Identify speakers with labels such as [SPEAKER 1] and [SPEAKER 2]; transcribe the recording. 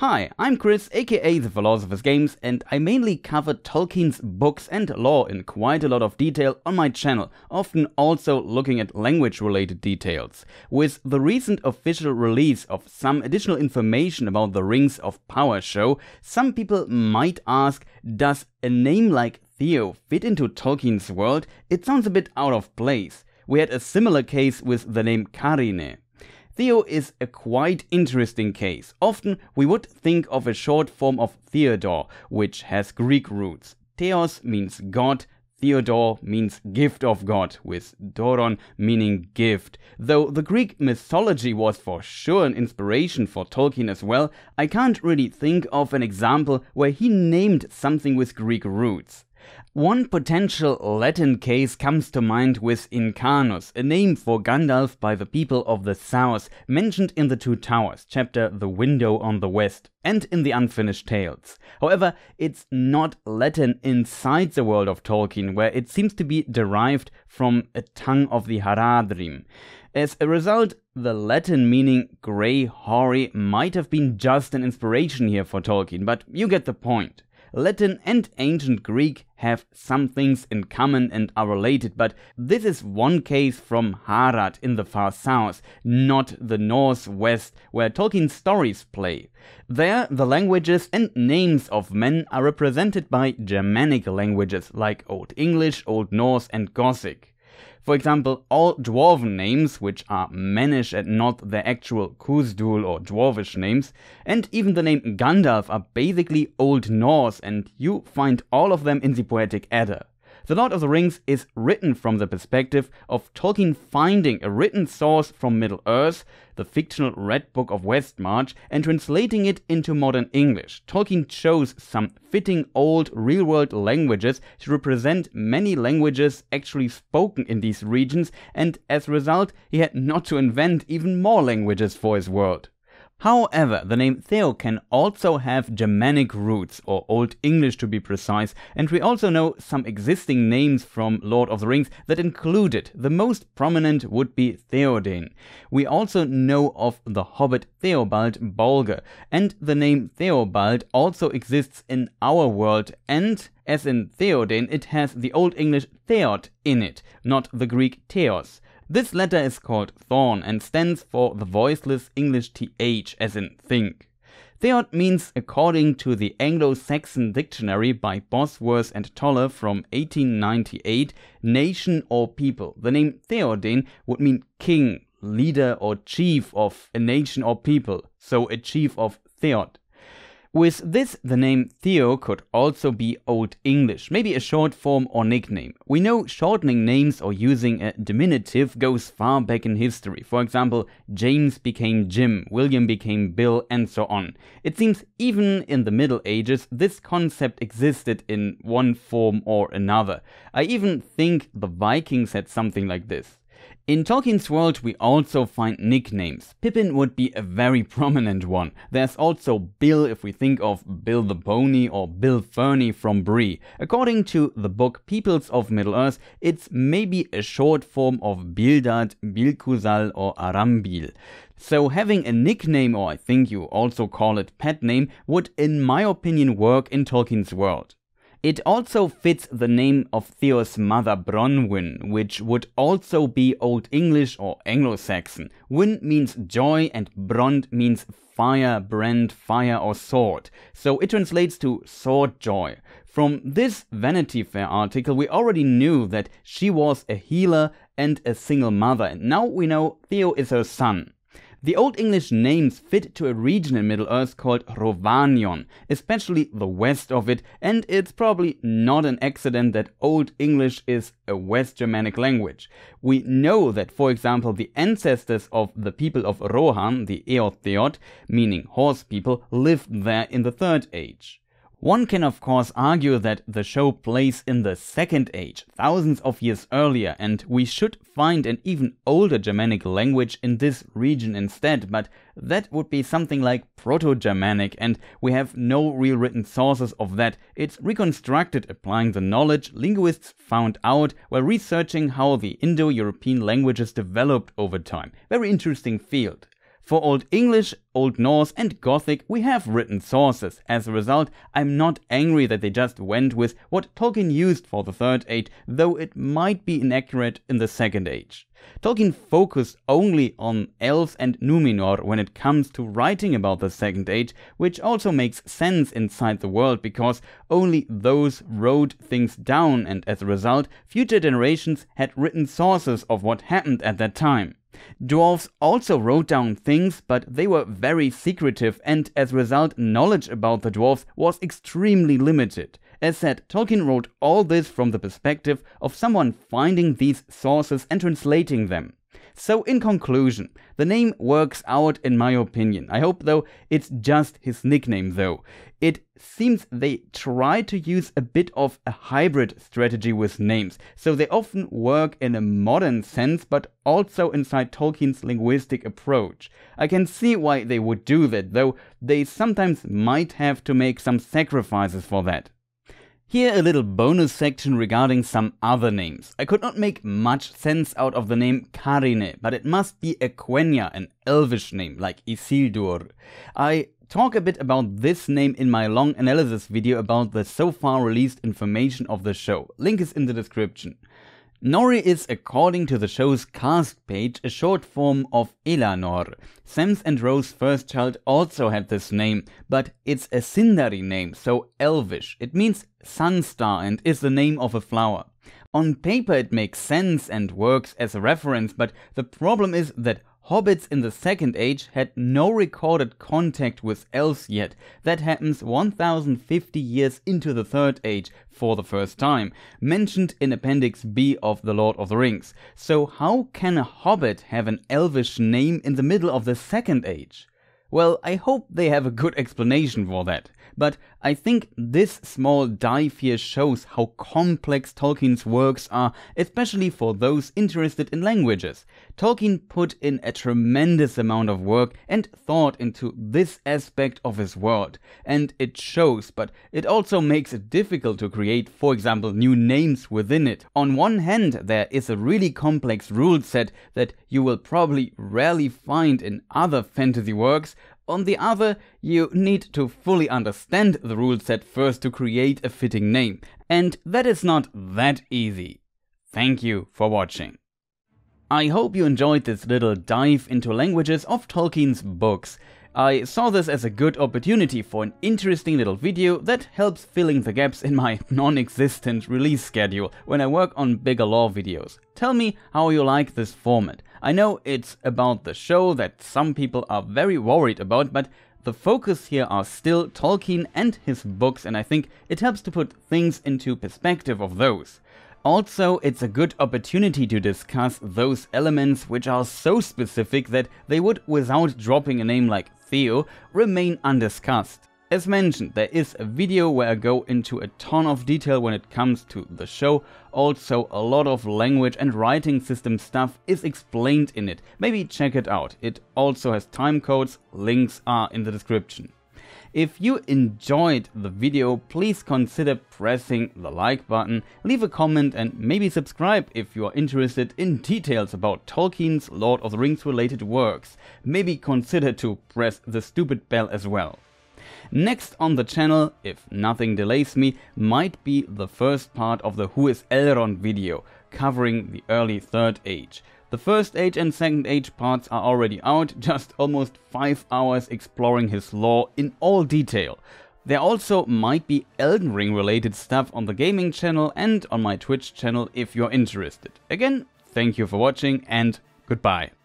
[SPEAKER 1] Hi, I'm Chris, aka The Philosopher's Games, and I mainly cover Tolkien's books and lore in quite a lot of detail on my channel, often also looking at language related details. With the recent official release of some additional information about the Rings of Power show, some people might ask Does a name like Theo fit into Tolkien's world? It sounds a bit out of place. We had a similar case with the name Carine. Theo is a quite interesting case. Often we would think of a short form of Theodore, which has Greek roots. Theos means God, Theodore means gift of God, with Doron meaning gift. Though the Greek mythology was for sure an inspiration for Tolkien as well, I can't really think of an example where he named something with Greek roots. One potential Latin case comes to mind with Incanus, a name for Gandalf by the people of the South, mentioned in the Two Towers, chapter The Window on the West, and in the Unfinished Tales. However, it's not Latin inside the world of Tolkien, where it seems to be derived from a tongue of the Haradrim. As a result, the Latin meaning grey, hoary might have been just an inspiration here for Tolkien, but you get the point. Latin and ancient Greek have some things in common and are related, but this is one case from Harad in the far south, not the northwest where Tolkien's stories play. There, the languages and names of men are represented by Germanic languages like Old English, Old Norse, and Gothic. For example, all dwarven names, which are Mannish and not the actual Khuzdul or Dwarvish names, and even the name Gandalf are basically Old Norse, and you find all of them in the Poetic Edda. The Lord of the Rings is written from the perspective of Tolkien finding a written source from Middle Earth, the fictional Red Book of Westmarch, and translating it into modern English. Tolkien chose some fitting old real world languages to represent many languages actually spoken in these regions, and as a result, he had not to invent even more languages for his world. However, the name Theo can also have Germanic roots, or Old English to be precise, and we also know some existing names from Lord of the Rings that included. The most prominent would be Theoden. We also know of the hobbit Theobald Bolger, and the name Theobald also exists in our world, and as in Theoden, it has the Old English Theod in it, not the Greek Theos. This letter is called Thorn and stands for the voiceless English th as in think. Theod means, according to the Anglo-Saxon dictionary by Bosworth and Toller from 1898, nation or people. The name Theoden would mean king, leader or chief of a nation or people, so a chief of Theod. With this, the name Theo could also be Old English, maybe a short form or nickname. We know shortening names or using a diminutive goes far back in history. For example, James became Jim, William became Bill, and so on. It seems even in the Middle Ages, this concept existed in one form or another. I even think the Vikings had something like this. In Tolkien's world, we also find nicknames. Pippin would be a very prominent one. There's also Bill if we think of Bill the Pony or Bill Ferny from Bree. According to the book Peoples of Middle-earth, it's maybe a short form of Bildad, Bilkuzal or Arambil. So having a nickname, or I think you also call it pet name, would in my opinion work in Tolkien's world. It also fits the name of Theo's mother Bronwyn, which would also be Old English or Anglo-Saxon. Wyn means joy and Brond means fire, brand, fire or sword. So it translates to sword joy. From this Vanity Fair article, we already knew that she was a healer and a single mother, and now we know Theo is her son. The Old English names fit to a region in Middle Earth called Rhovanion, especially the west of it, and it's probably not an accident that Old English is a West Germanic language. We know that, for example, the ancestors of the people of Rohan, the Eotheod, meaning horse people, lived there in the Third Age. One can of course argue that the show plays in the Second Age, thousands of years earlier, and we should find an even older Germanic language in this region instead, but that would be something like Proto-Germanic, and we have no real written sources of that. It's reconstructed applying the knowledge linguists found out while researching how the Indo-European languages developed over time. Very interesting field. For Old English, Old Norse, and Gothic, we have written sources. As a result, I'm not angry that they just went with what Tolkien used for the Third Age, though it might be inaccurate in the Second Age. Tolkien focused only on elves and Numenor when it comes to writing about the Second Age, which also makes sense inside the world because only those wrote things down, and as a result, future generations had written sources of what happened at that time. Dwarves also wrote down things, but they were very secretive, and as a result, knowledge about the dwarves was extremely limited. As said, Tolkien wrote all this from the perspective of someone finding these sources and translating them. So, in conclusion, the name works out in my opinion. I hope, though, it's just his nickname, though. It seems they try to use a bit of a hybrid strategy with names, so they often work in a modern sense, but also inside Tolkien's linguistic approach. I can see why they would do that, though they sometimes might have to make some sacrifices for that. Here a little bonus section regarding some other names. I could not make much sense out of the name Carine, but it must be a Quenya, an elvish name, like Isildur. I talk a bit about this name in my long analysis video about the so far released information of the show. Link is in the description. Nori is, according to the show's cast page, a short form of Elanor. Sam's and Rose's first child also had this name, but it's a Sindarin name, so Elvish. It means sun star and is the name of a flower. On paper it makes sense and works as a reference, but the problem is that Hobbits in the Second Age had no recorded contact with elves yet. That happens 1050 years into the Third Age for the first time, mentioned in Appendix B of The Lord of the Rings. So, how can a hobbit have an elvish name in the middle of the Second Age? Well, I hope they have a good explanation for that. But I think this small dive here shows how complex Tolkien's works are, especially for those interested in languages. Tolkien put in a tremendous amount of work and thought into this aspect of his world, and it shows, but it also makes it difficult to create, for example, new names within it. On one hand, there is a really complex rule set that you will probably rarely find in other fantasy works, on the other, you need to fully understand the rule set first to create a fitting name, and that is not that easy. Thank you for watching. I hope you enjoyed this little dive into languages of Tolkien's books. I saw this as a good opportunity for an interesting little video that helps filling the gaps in my non-existent release schedule when I work on bigger lore videos. Tell me how you like this format. I know it's about the show that some people are very worried about, but the focus here are still Tolkien and his books and I think it helps to put things into perspective of those. Also, it's a good opportunity to discuss those elements which are so specific that they would, without dropping a name like Theo, remain undiscussed. As mentioned, there is a video where I go into a ton of detail when it comes to the show. Also, a lot of language and writing system stuff is explained in it. Maybe check it out. It also has time codes, links are in the description. If you enjoyed the video, please consider pressing the like button, leave a comment and maybe subscribe if you are interested in details about Tolkien's Lord of the Rings related works. Maybe consider to press the stupid bell as well. Next on the channel, if nothing delays me, might be the first part of the Who is Elrond video, covering the early Third Age. The first age and second age parts are already out, just almost 5 hours exploring his lore in all detail. There also might be Elden Ring related stuff on the gaming channel and on my Twitch channel if you're interested. Again, thank you for watching and goodbye.